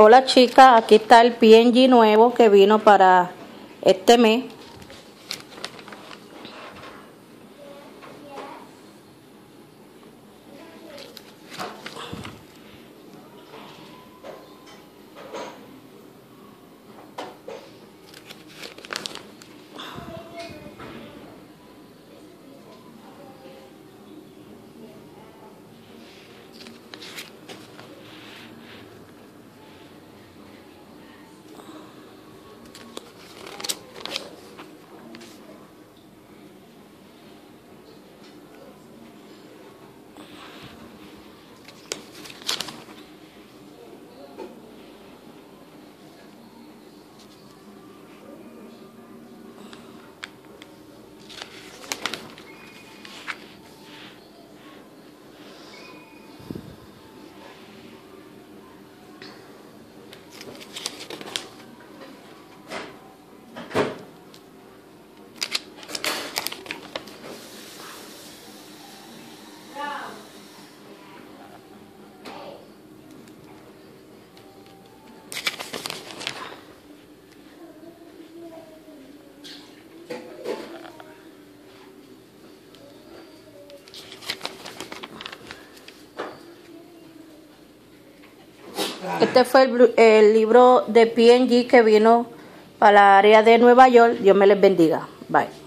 Hola chicas, aquí está el PNG nuevo que vino para este mes. Este fue el, libro de PNG que vino para la área de Nueva York. Dios me les bendiga. Bye.